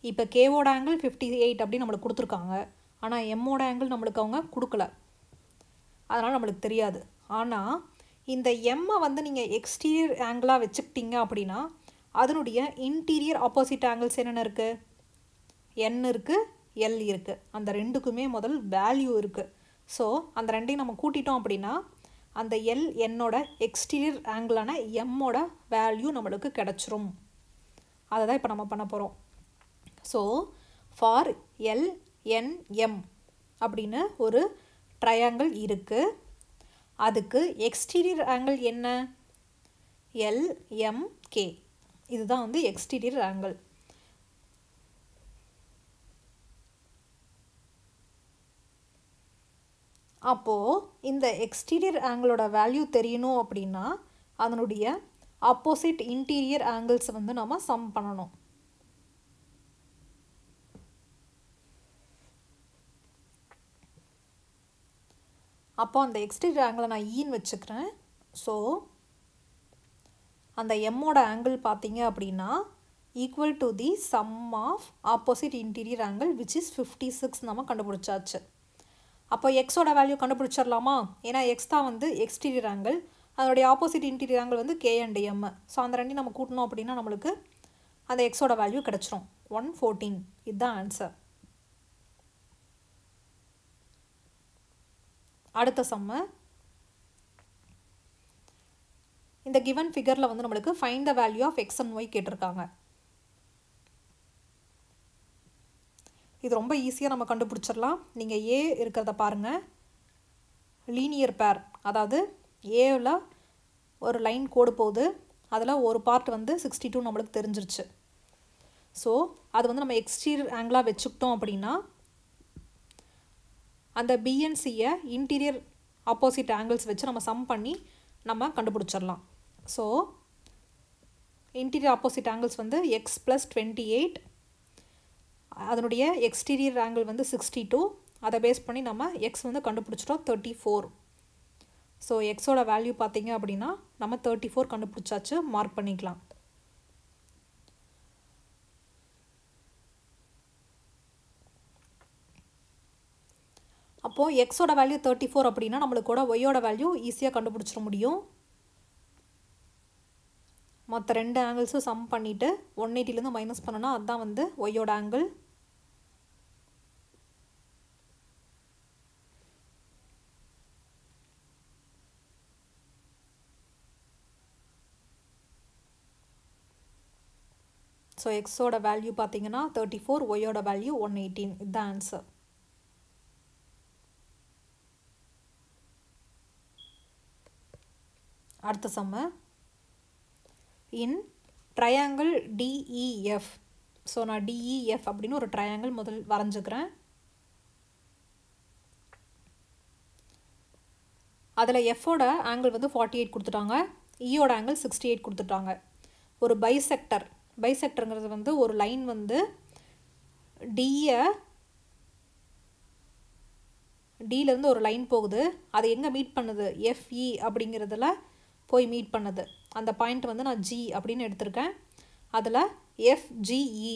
இப்போ கேவோட ஆங்கிள் ஃபிஃப்டி எயிட் அப்படின்னு நம்மளுக்கு கொடுத்துருக்காங்க. ஆனால் எம்மோட ஆங்கிள் நம்மளுக்கு அவங்க கொடுக்கல. அதனால் நம்மளுக்கு தெரியாது. ஆனால் இந்த எம்மை வந்து நீங்கள் எக்ஸ்டீரியர் ஆங்கிளாக வச்சுக்கிட்டீங்க அப்படின்னா அதனுடைய இன்டீரியர் ஆப்போசிட் ஆங்கிள்ஸ் என்னென்ன இருக்குது என் இருக்குது எல் இருக்குது அந்த ரெண்டுக்குமே முதல் வேல்யூ இருக்குது ஸோ அந்த ரெண்டையும் நம்ம கூட்டிட்டோம் அப்படின்னா அந்த எல் என்னோட எக்ஸ்டீரியர் ஆங்கிளான எம்மோட வேல்யூ நம்மளுக்கு கிடச்சிரும். அதை தான் இப்போ நம்ம பண்ண போகிறோம் ஸோ ஃபார் எல் என்எம் அப்படின்னு ஒரு ட்ரையாங்கிள் இருக்குது அதுக்கு எக்ஸ்டீரியர் ஆங்கிள் என்ன? எல்எம்கே இதுதான் வந்து எக்ஸ்டீரியர் ஆங்கிள் அப்போது இந்த எக்ஸ்டீரியர் ஆங்கிளோட வேல்யூ தெரியணும் அப்படின்னா அதனுடைய ஆப்போசிட் இன்டீரியர் ஆங்கிள்ஸ் வந்து நம்ம சம் பண்ணணும். அப்போ அந்த எக்ஸ்டீரியர் ஆங்கிளை நான் e ஈன் வச்சுக்கிறேன். ஸோ அந்த எம்மோட ஆங்கிள் பார்த்தீங்க அப்படின்னா equal to the sum of opposite interior angle which is fifty six நம்ம கண்டுபிடிச்சாச்சு. அப்போ எக்ஸோட வேல்யூ கண்டுபிடிச்சிடலாமா? ஏன்னா எக்ஸ் தான் வந்து எக்ஸ்டீரியர் ஆங்கிள் அதனுடைய ஆப்போசிட் இன்டீரியர் ஆங்கிள் வந்து கே அண்ட் எம் ஸோ அந்த ரெண்டையும் நம்ம கூட்டணும் அப்படின்னா நம்மளுக்கு அந்த எக்ஸோட வேல்யூ கிடச்சிரும். ஒன் ஃபோர்டீன் இதுதான் ஆன்சர் அடுத்த சம்மு இந்த கிவன் ஃபிகரில் வந்து நம்மளுக்கு find the value of x and y கேட்டிருக்காங்க. இது ரொம்ப ஈஸியாக நம்ம கண்டுபிடிச்சிடலாம். நீங்கள் ஏ இருக்கிறத பாருங்கள் லீனியர் பேர் அதாவது ஏவில் ஒரு லைன் கோடு போகுது. அதில் ஒரு பார்ட் வந்து சிக்ஸ்டி டூ நம்மளுக்கு தெரிஞ்சிருச்சு. ஸோ அது வந்து நம்ம எக்ஸ்டீரியர் ஆங்கிளாக வச்சுக்கிட்டோம் அப்படின்னா அந்த பிஎன்சியை இன்டீரியர் ஆப்போசிட் ஆங்கிள்ஸ் வச்சு நம்ம சம் பண்ணி நம்ம கண்டுபிடிச்சிடலாம். ஸோ இன்டீரியர் ஆப்போசிட் ஆங்கிள்ஸ் வந்து எக்ஸ் ப்ளஸ் டுவெண்ட்டி எயிட் அதனுடைய எக்ஸ்டீரியர் ஆங்கிள் வந்து சிக்ஸ்டி டூ அதை பேஸ் பண்ணி நம்ம எக்ஸ் வந்து கண்டுபிடிச்சிட்டோம் தேர்ட்டி ஃபோர் ஸோ எக்ஸோட வேல்யூ பார்த்தீங்க அப்படின்னா நம்ம தேர்ட்டி ஃபோர் கண்டுபிடிச்சாச்சு மார்க் பண்ணிக்கலாம். அப்போது எக்ஸோட வேல்யூ தேர்ட்டி ஃபோர் அப்படின்னா நம்மளுக்கு கூட ஒய்யோட வேல்யூ ஈஸியாக கண்டுபிடிச்சிட முடியும். மற்ற ரெண்டு ஆங்கிள்ஸும் சம் பண்ணிவிட்டு ஒன் எயிட்டிலேருந்து மைனஸ் பண்ணோன்னா அதுதான் வந்து ஒய்யோட ஆங்கிள் ஸோ எக்ஸோட வேல்யூ பார்த்தீங்கன்னா தேர்ட்டி ஃபோர் ஒய்யோட வேல்யூ ஒன் எயிட்டீன் இதுதான் ஆன்சர் அடுத்த சம்ம இன் ட்ரையாங்கிள் டிஇஎஃப் ஸோ நான் டிஇஎஃப் அப்படின்னு ஒரு ட்ரையாங்கிள் முதல் வரைஞ்சிக்கிறேன். அதில் எஃபோட ஆங்கிள் வந்து ஃபார்ட்டி எயிட் கொடுத்துட்டாங்க. இயோட ஆங்கிள் சிக்ஸ்டி எயிட் கொடுத்துட்டாங்க. ஒரு பைசெக்டர் பைசெக்டருங்கிறது வந்து ஒரு லைன் வந்து டியை டியிலேருந்து ஒரு லைன் போகுது. அதை எங்கே மீட் பண்ணுது? எஃப்இ அப்படிங்கிறதுல போய் மீட் பண்ணது. அந்த பாயிண்ட் வந்து நான் ஜி அப்படின்னு எடுத்திருக்கேன். அதில் எஃப்ஜிஇ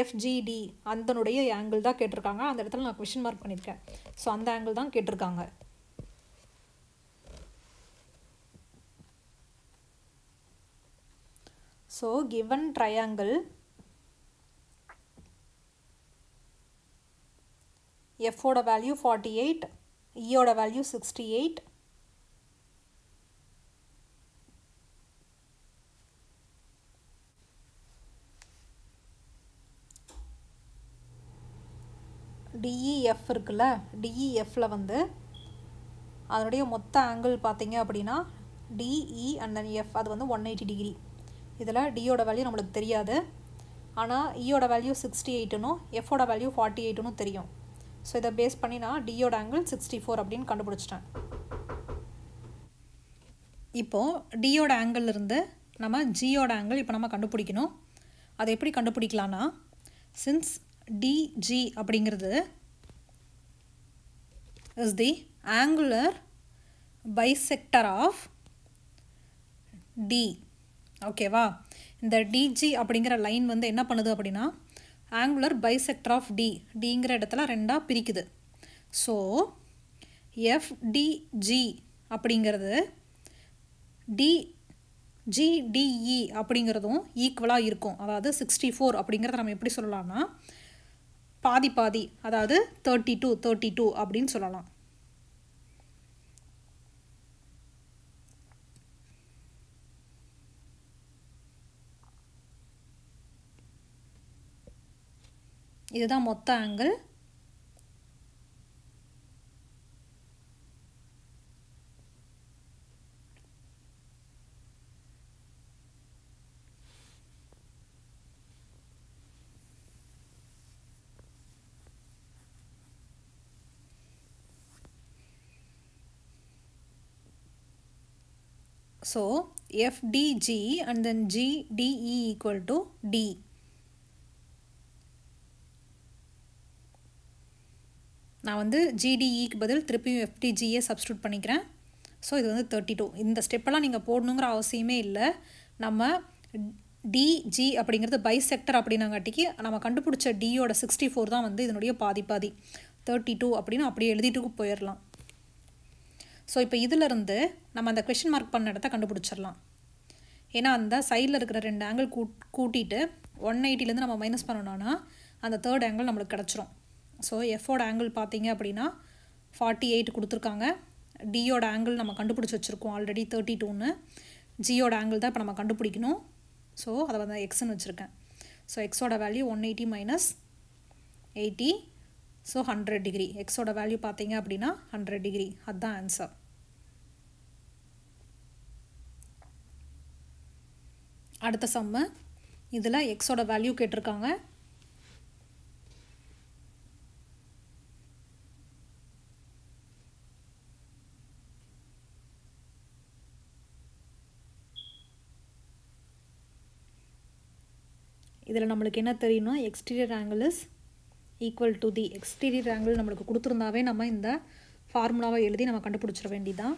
எஃப்ஜிடி e, அதனுடைய ஆங்கிள் தான் கேட்டிருக்காங்க. அந்த இடத்துல நான் கொஷின் மார்க் பண்ணியிருக்கேன். ஸோ அந்த ஆங்கிள் தான் கேட்டிருக்காங்க. ஸோ கிவன் ட்ரையாங்கிள் எஃபோட வேல்யூ ஃபார்ட்டி எயிட் இயோட வேல்யூ சிக்ஸ்டி எயிட் டிஇஎஃப் இருக்குல்ல? டிஇஎஃப்பில் வந்து அதனுடைய மொத்த ஆங்கிள் பார்த்தீங்க அப்படின்னா டிஇ அண்ட் தென் எஃப் அது வந்து ஒன் எயிட்டி டிகிரி இதில் டியோட வேல்யூ நம்மளுக்கு தெரியாது. ஆனால் இயோட வேல்யூ சிக்ஸ்டி எயிட்டுனும் எஃபோட வேல்யூ ஃபார்ட்டி எயிட்டுனும் தெரியும். ஸோ இதை பேஸ் பண்ணி நான் டியோட ஆங்கிள் சிக்ஸ்டி ஃபோர் அப்படின்னு கண்டுபிடிச்சிட்டேன். இப்போது டியோட ஆங்கிள் இருந்து நம்ம ஜியோட ஆங்கிள் இப்போ நம்ம கண்டுபிடிக்கணும். அதை எப்படி கண்டுபிடிக்கலான்னா சின்ஸ் டிஜி அப்படிங்கிறது is the angular bisector of D ஓகேவா இந்த டிஜி அப்படிங்கிற லைன் வந்து என்ன பண்ணுது அப்படின்னா ஆங்குலர் பைசெக்டர் ஆஃப் டி டிங்கிற இடத்துல ரெண்டாக பிரிக்குது. ஸோ எஃப்டிஜி அப்படிங்கிறது டி ஜிடிஇ e அப்படிங்கிறதும் ஈக்குவலாக இருக்கும். அதாவது சிக்ஸ்டி ஃபோர் அப்படிங்கிறத நம்ம எப்படி சொல்லலாம்னா பாதி பாதி அதாவது தேர்ட்டி டூ தேர்ட்டி டூ அப்படின்னு சொல்லலாம். இதுதான் மொத்த angle So FDG and then GDE equal to D. நான் வந்து ஜிடிஇக்கு e பதில் திருப்பியும் எஃப்டிஜிஏ சப்ஸ்டியூட் பண்ணிக்கிறேன். ஸோ இது வந்து தேர்ட்டி டூ இந்த ஸ்டெப்பெல்லாம் நீங்கள் போடணுங்கிற அவசியமே இல்லை. நம்ம டிஜி அப்படிங்கிறது பைசெக்டர் அப்படின்னாங்காட்டிக்கு நம்ம கண்டுபிடிச்ச டியோட சிக்ஸ்டி ஃபோர் தான் வந்து இதனுடைய பாதி பாதி. தேர்ட்டி டூ அப்படின்னு அப்படியே எழுதிட்டு போயிடலாம். ஸோ இப்போ இதிலிருந்து நம்ம அந்த கொஷின் மார்க் பண்ண இடத்த கண்டுபிடிச்சிடலாம். ஏன்னா அந்த சைடில் இருக்கிற ரெண்டு ஆங்கிள் கூட் கூட்டிட்டு ஒன் எயிட்டிலேருந்து நம்ம மைனஸ் பண்ணணும்னா அந்த தேர்ட் ஆங்கிள் நம்மளுக்கு கிடச்சிரும். ஸோ எஃபோட ஆங்கிள் பார்த்தீங்க அப்படின்னா ஃபார்ட்டி எயிட் கொடுத்துருக்காங்க டியோட ஆங்கிள் நம்ம கண்டுபிடிச்சி வச்சுருக்கோம் ஆல்ரெடி தேர்ட்டி டூன்னு ஜியோட ஆங்கிள் தான் இப்போ நம்ம கண்டுபிடிக்கணும். ஸோ அதை வந்து எக்ஸ்ன்னு வச்சுருக்கேன். ஸோ எக்ஸோட value one eighty minus eighty so hundred degree எக்ஸோட வேல்யூ பார்த்தீங்க அப்படின்னா ஹண்ட்ரட் டிகிரி அதுதான் ஆன்சர் அடுத்த சம்மு இதில் எக்ஸோட வேல்யூ கேட்டிருக்காங்க. இதில் நம்மளுக்கு என்ன தெரியணும் exterior angle is equal to the exterior angle நம்மளுக்கு கொடுத்துருந்தாவே நம்ம இந்த ஃபார்முலாவை எழுதி நம்ம கண்டுபிடிச்சிட வேண்டிதான்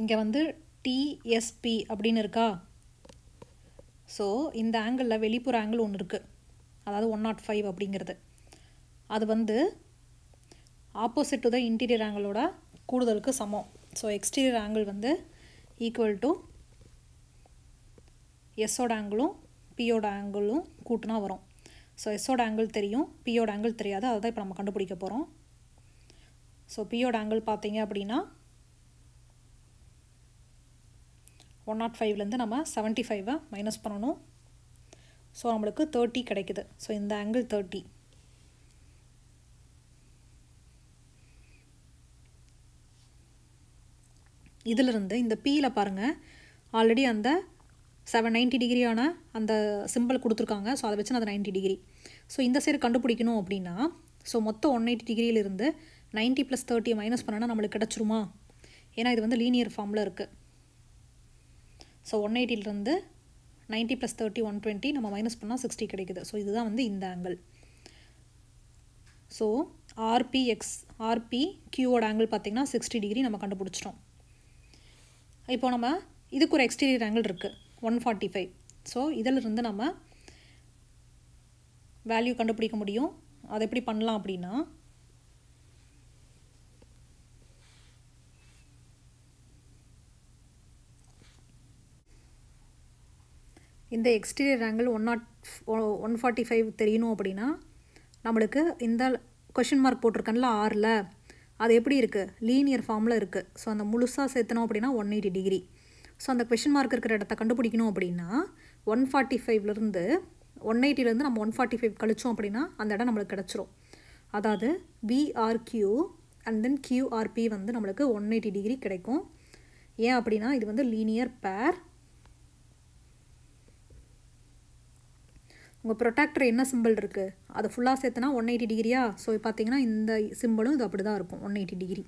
இங்கே வந்து டிஎஸ்பி அப்படின்னு இருக்கா? ஸோ இந்த ஆங்கிளில் வெளிப்புற ஆங்கிள் ஒன்று இருக்குது அதாவது ஒன் நாட் ஃபைவ் அப்படிங்கிறது. அது வந்து ஆப்போசிட் டு த இன்டீரியர் ஆங்கிளோட கூடுதலுக்கு சமம். ஸோ எக்ஸ்டீரியர் ஆங்கிள் வந்து ஈக்குவல் டு எஸ்ஸோட ஆங்கிளும் பியோட ஆங்கிளும் கூட்டினா வரும். ஸோ எஸ்ஸோட ஆங்கிள் தெரியும் பியோட ஆங்கிள் தெரியாது அதை தான் இப்போ நம்ம கண்டுபிடிக்க போகிறோம் ஸோ பியோட ஆங்கிள் பார்த்தீங்க அப்படின்னா ஒன் நாட் oh ஃபைவ்லேருந்து நம்ம செவன்ட்டி ஃபைவை மைனஸ் பண்ணணும். ஸோ நம்மளுக்கு தேர்ட்டி கிடைக்குது. ஸோ இந்த ஆங்கிள் தேர்ட்டி இதிலிருந்து இந்த பியில் பாருங்கள் ஆல்ரெடி அந்த செவன் நைன்ட்டி டிகிரியான அந்த சிம்பிள் கொடுத்துருக்காங்க. ஸோ அதை வச்சு அது நைன்ட்டி டிகிரி ஸோ இந்த சைடு கண்டுபிடிக்கணும் அப்படின்னா ஸோ மொத்தம் ஒன் எயிட்டி டிகிரியிலிருந்து நைன்ட்டி ப்ளஸ் தேர்ட்டியை மைனஸ் பண்ணனா நம்மளுக்கு கிடச்சிருமா? ஏன்னா இது வந்து லீனியர் ஃபார்மில் இருக்குது so one எயிட்டிலிருந்து ninety plus thirty one twenty நம்ம மைனஸ் பண்ணால் சிக்ஸ்டி கிடைக்குது. ஸோ இதுதான் வந்து இந்த ஆங்கிள் ஸோ ஆர்பிஎக்ஸ் ஆர்பி கியூவோட ஆங்கிள் பார்த்திங்கன்னா சிக்ஸ்டி டிகிரி நம்ம கண்டுபிடிச்சிட்டோம். இப்போ நம்ம இதுக்கு ஒரு எக்ஸ்டீரியர் ஆங்கிள் இருக்குது ஒன் ஃபார்ட்டி ஃபைவ் ஸோ இதிலிருந்து நம்ம வேல்யூ கண்டுபிடிக்க முடியும். அதை எப்படி பண்ணலாம் அப்படின்னா இந்த exterior angle one naught one forty five தெரியணும் அப்படின்னா நம்மளுக்கு இந்த கொஷின் மார்க் போட்டிருக்கேன்ல ஆறில் அது எப்படி இருக்குது லீனியர் ஃபார்மில் இருக்குது ஸோ அந்த முழுசாக சேர்த்தணும் அப்படின்னா ஒன் எயிட்டி டிகிரி ஸோ அந்த கொஷின் மார்க் இருக்கிற இடத்த கண்டுபிடிக்கணும் அப்படின்னா ஒன் ஃபார்ட்டி ஃபைவ்லேருந்து ஒன் எயிட்டிலேருந்து நம்ம ஒன் ஃபார்ட்டி ஃபைவ் கழிச்சோம் அப்படின்னா அந்த இடம் நம்மளுக்கு கிடச்சிரும். அதாவது பிஆர்கியூ அண்ட் தென் கியூஆர்பி வந்து நம்மளுக்கு ஒன் எயிட்டி டிகிரி கிடைக்கும். ஏன் அப்படின்னா இது வந்து லீனியர் பேர் உங்கள் ப்ரொடெக்டர் என்ன சிம்பிள் இருக்குது அதை ஃபுல்லாக சேர்த்துனா ஒன் எயிட்டி டிகிரியா ஸோ பார்த்தீங்கன்னா இந்த சிம்பிளும் இது அப்படி தான் இருக்கும். ஒன் எயிட்டி டிகிரி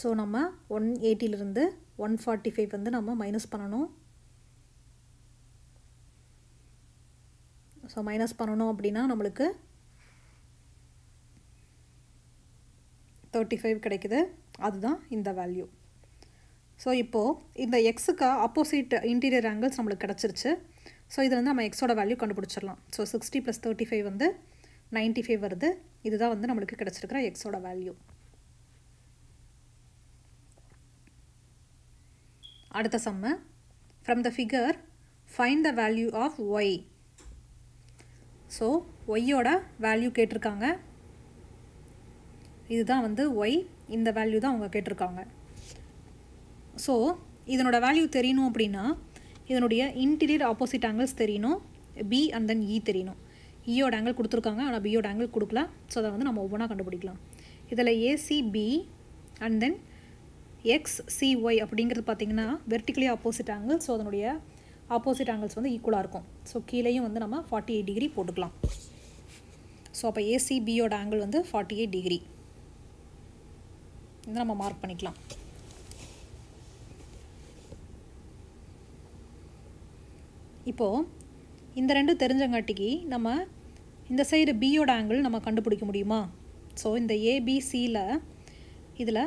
ஸோ நம்ம ஒன் எயிட்டிலிருந்து ஒன் ஃபார்ட்டி ஃபைவ் வந்து நம்ம மைனஸ் பண்ணணும். ஸோ மைனஸ் பண்ணணும் அப்படின்னா நம்மளுக்கு தேர்ட்டி ஃபைவ் கிடைக்குது. அதுதான் இந்த வேல்யூ ஸோ இப்போது இந்த எக்ஸுக்கு ஆப்போசிட் இன்டீரியர் ஆங்கிள்ஸ் நம்மளுக்கு கிடச்சிருச்சு. ஸோ இது வந்து நம்ம எக்ஸோட வேல்யூ கண்டுபிடிச்சிடலாம். So sixty plus thirty five வந்து நைன்ட்டி ஃபைவ் வருது. இதுதான் வந்து நம்மளுக்கு கிடச்சிருக்கிற எக்ஸோட வேல்யூ அடுத்த சம்ம from the figure find the value of y so ஒய்யோட வேல்யூ கேட்டிருக்காங்க. இதுதான் வந்து ஒய் இந்த வேல்யூ தான் அவங்க கேட்டிருக்காங்க. ஸோ இதனோட வேல்யூ தெரியணும் அப்படின்னா இதனுடைய இன்டீரியர் ஆப்போசிட் ஆங்கிள்ஸ் தெரியணும். பி அண்ட் தென் இ தெரியணும். E இயோட ஆங்கிள் கொடுத்துருக்காங்க. ஆனால் பியோட ஆங்கிள் கொடுக்கல. ஸோ அதை வந்து நம்ம ஒவ்வொன்றா கண்டுபிடிக்கலாம். இதில் ACB and then x CY அப்படிங்கிறது பார்த்திங்கன்னா வெர்டிக்கலி ஆப்போசிட் ஆங்கிள் ஸோ அதனுடைய ஆப்போசிட் ஆங்கிள்ஸ் வந்து ஈக்குவலாக இருக்கும். ஸோ கீழேயும் வந்து நம்ம ஃபார்ட்டி எயிட் டிகிரி போட்டுக்கலாம். ஸோ அப்போ ஏசிபியோட ஆங்கிள் வந்து ஃபார்ட்டி எயிட் டிகிரி இதை நம்ம மார்க் பண்ணிக்கலாம். இப்போது இந்த ரெண்டும் தெரிஞ்சங்காட்டிக்கு நம்ம இந்த சைடு பியோட ஆங்கிள் நம்ம கண்டுபிடிக்க முடியுமா? ஸோ இந்த ஏபிசியில் இதில்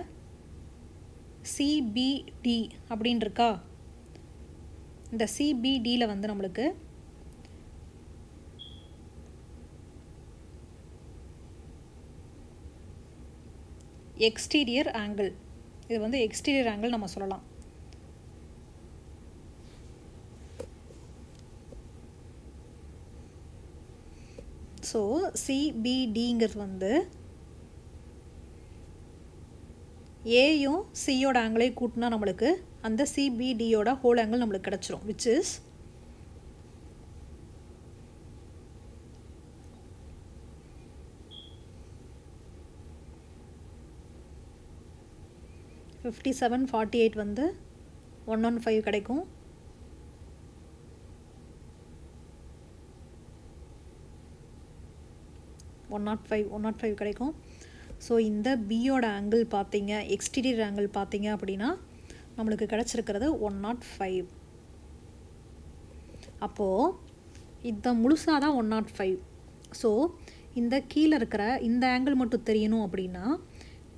சிபிடி அப்படின்னு இருக்கா இந்த சிபிடியில் வந்து நம்மளுக்கு எக்ஸ்டீரியர் ஆங்கிள் இது வந்து எக்ஸ்டீரியர் ஆங்கிள் நம்ம சொல்லலாம். ஸோ சிபிடிங்கிறது வந்து ஏயும் சியோட ஆங்கிளையும் கூட்டினா நம்மளுக்கு அந்த சிபிடியோட ஹோல் ஆங்கிள் நம்மளுக்கு கிடச்சிரும் which is fifty seven forty eight வந்து ஒன் ஒன் ஃபைவ் கிடைக்கும். One naught five one naught five கிடைக்கும். ஸோ இந்த பியோட ஆங்கிள் பார்த்தீங்க எக்ஸ்டீரியர் ஆங்கிள் பார்த்தீங்க அப்படின்னா நம்மளுக்கு கிடச்சிருக்கிறது ஒன் நாட் ஃபைவ் அப்போது இந்த முழுசாக தான் ஒன் நாட் ஃபைவ் ஸோ இந்த கீழே இருக்கிற இந்த ஆங்கிள் மட்டும் தெரியணும் அப்படின்னா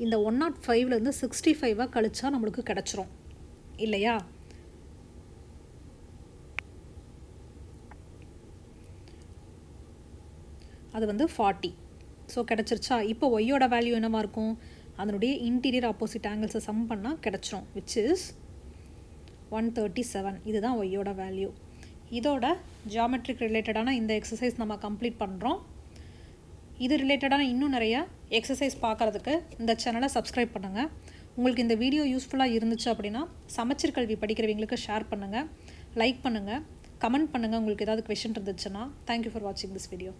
இந்த ஒன் நாட் ஃபைவ்லேருந்து சிக்ஸ்டி ஃபைவாக கழிச்சா நம்மளுக்கு கிடச்சிரும். இல்லையா? அது வந்து ஃபார்ட்டி ஸோ கிடச்சிருச்சா? இப்போ ஒய்யோட வேல்யூ என்னவாக இருக்கும்? அதனுடைய இன்டீரியர் ஆப்போசிட் ஆங்கிள்ஸை சம் பண்ணால் கிடச்சிரும் which is one thirty seven இதுதான் ஒய்யோட வேல்யூ இதோட ஜியாமெட்ரிக் ரிலேட்டடான இந்த எக்ஸசைஸ் நம்ம கம்ப்ளீட் பண்ணுறோம் இது ரிலேட்டடான இன்னும் நிறைய எக்ஸசைஸ் பார்க்குறதுக்கு இந்த சேனலை சப்ஸ்கிரைப் பண்ணுங்கள் உங்களுக்கு இந்த வீடியோ யூஸ்ஃபுல்லாக இருந்துச்சு அப்படின்னா சமச்சீர் கல்வி படிக்கிறவங்களுக்கு ஷேர் பண்ணுங்கள் லைக் பண்ணுங்கள் கமெண்ட் பண்ணுங்கள் உங்களுக்கு ஏதாவது கொஷின் இருந்துச்சுன்னா தேங்க்யூ ஃபார் வாட்சிங் திஸ் வீடியோ